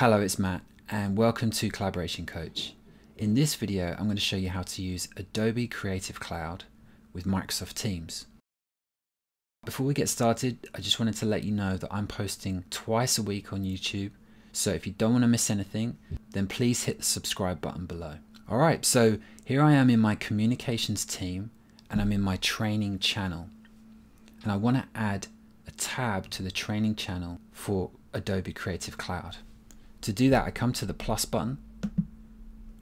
Hello, it's Matt and welcome to Collaboration Coach. In this video, I'm going to show you how to use Adobe Creative Cloud with Microsoft Teams. Before we get started, I just wanted to let you know that I'm posting twice a week on YouTube. So if you don't want to miss anything, then please hit the subscribe button below. All right, so here I am in my communications team and I'm in my training channel. And I want to add a tab to the training channel for Adobe Creative Cloud. To do that, I come to the plus button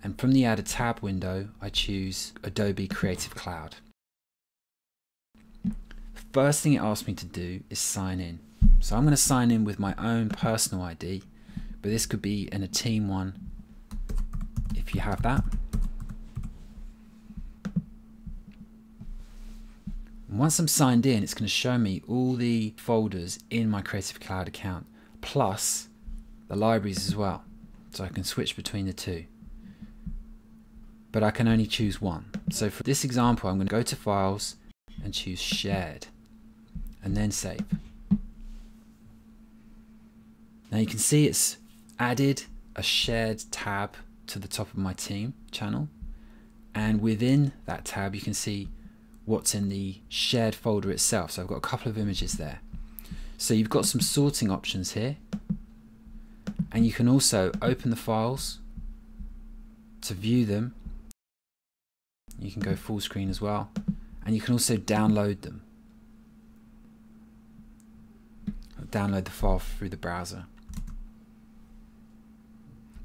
and from the Add a Tab window, I choose Adobe Creative Cloud. First thing it asks me to do is sign in. So I'm going to sign in with my own personal ID, but this could be in a team one if you have that. once I'm signed in, it's going to show me all the folders in my Creative Cloud account, plus the libraries as well. So I can switch between the two. But I can only choose one. So for this example, I'm going to go to Files and choose Shared and then Save. Now you can see it's added a shared tab to the top of my team channel. And within that tab, you can see what's in the shared folder itself. So I've got a couple of images there. So you've got some sorting options here and you can also open the files to view them. You can go full screen as well. And you can also download them. Download the file through the browser.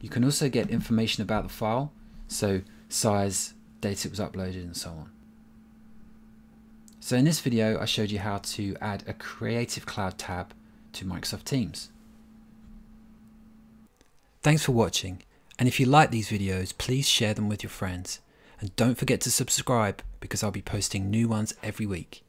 You can also get information about the file so size date it was uploaded and so on. So in this video I showed you how to add a Creative Cloud tab to Microsoft Teams Thanks for watching, and if you like these videos, please share them with your friends. And don't forget to subscribe because I'll be posting new ones every week.